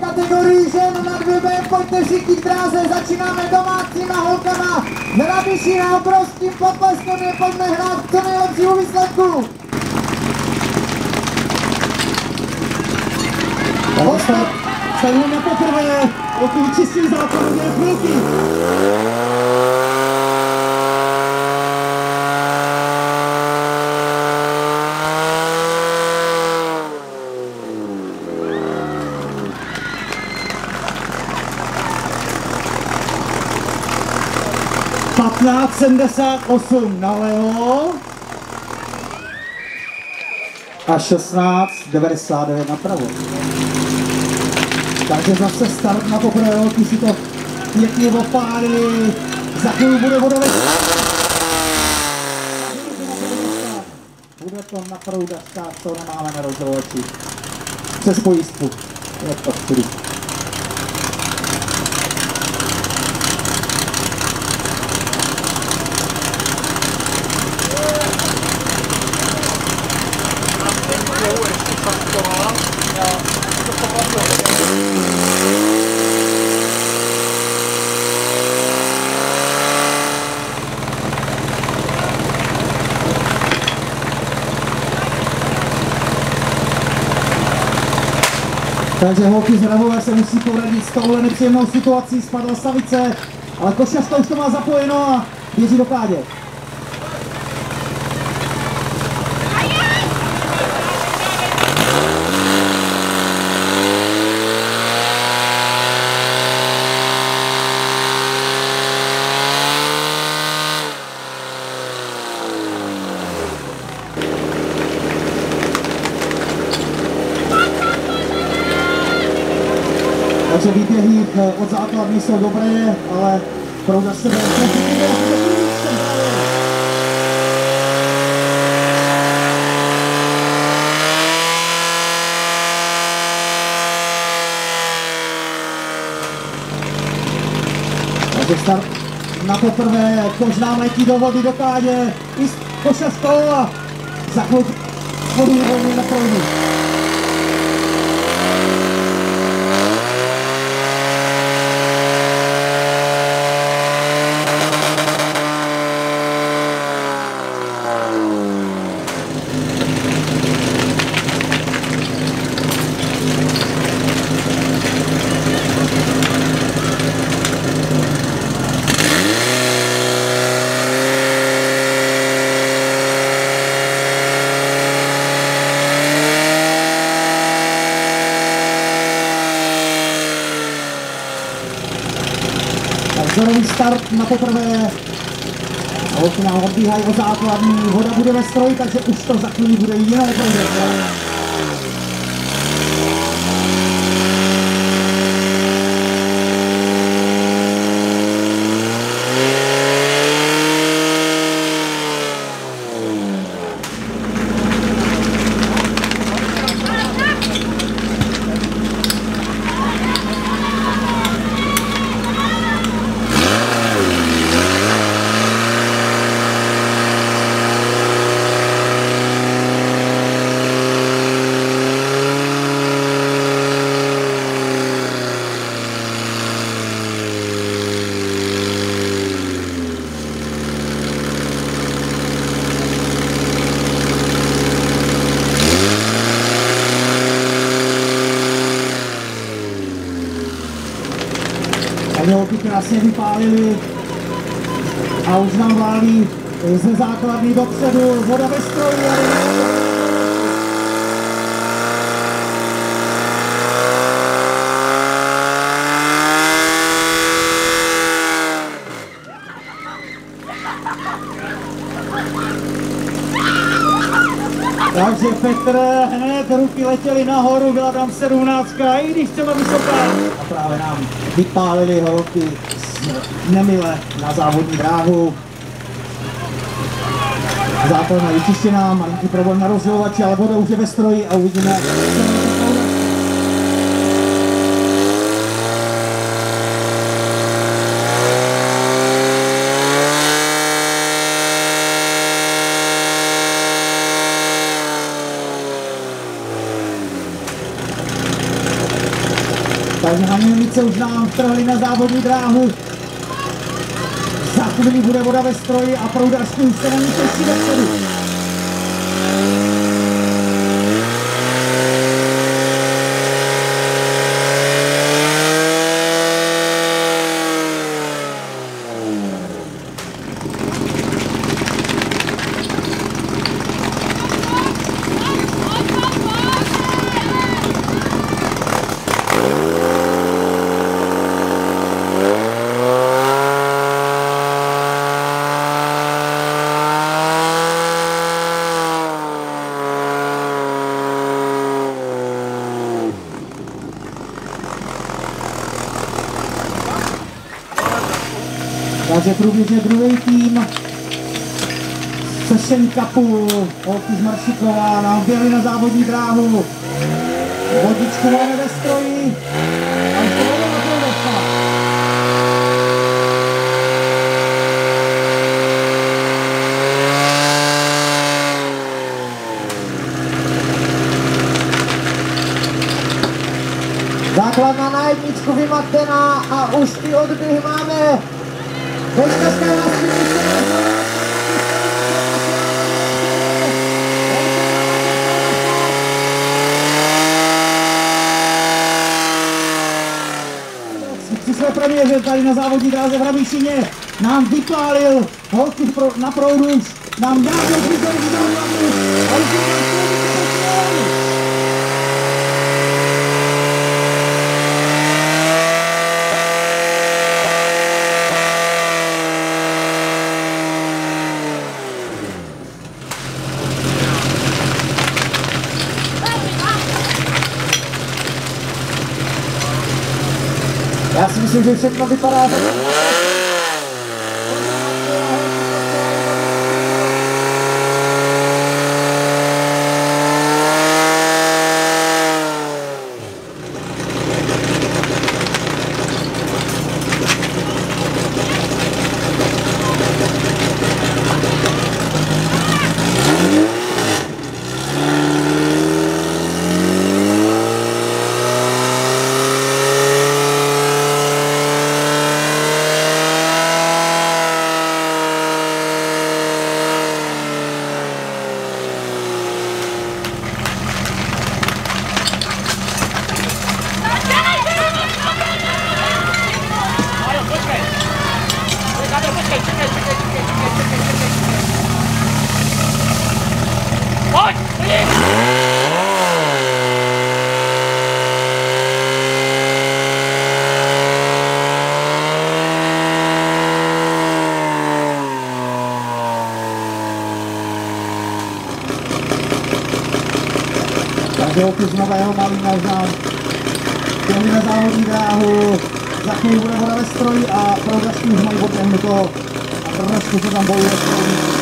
kategorii žen na 2B, pojďte všichni k dráze, začínáme domácíma holkama. Hrabiši na obrovským potlesku, pojďme hrát co nejlepšího výsledku. Stavujeme poprvé, pokud čistí zákonové kluky. 1578 na Leo a 1699 na pravo. Takže zase start na poprvé velký si to pěkně opáry. Za chvíli bude vodové. Bude to na prouda stát, to nemáme na rozhovoči. Přes pojistku. Je to vstup. Takže holky z Ravové se musí poradit s touhle nepříjemnou situací, spadla Savice, ale Košařka už to má zapojeno a běží do kádě. Takže výběhy eh, od základní jsou dobré, ale pro za sebe Takže start na poprvé, kožná letí do vody do kádě, i s košaskou a za chvilku vodu na proudu. Start na poprvé. Holky nám odbíhají o základní, voda bude ve stroji, takže už to za chvíli bude jiné holky krásně vypálili a už nám válí ze základní dopředu voda ve stroji. Takže Petr, hned ruky letěly nahoru, byla tam sedmnáctka, i když třeba vysoká. A právě nám vypálili holky z nemile na závodní dráhu. Základna vyčištěná, malinký problém na rozdělovači, ale voda už je ve stroji a uvidíme, Němice už nám vtrhli na závodní dráhu. Za chvíli bude voda ve stroji a proudařky už se na ní těší dopředu. Takže průběžně druhý tým Session Cupu, holky z Maršiková nám běhli na závodní dráhu. Vodičku máme ve stroji. Základna na jedničku vymatená a už ty odběhy máme. Premiéře tady na závodní dráze v Ravíšině nám vypálil holky pro, na proudu, nám nějakou přizorní závodní Sisip-sip mo. Holky z Nového Malína už nám na závodní dráhu. Za chvíli bude voda ve stroji a proudařky už mají odběhnuto a trošku se tam bojuje s tou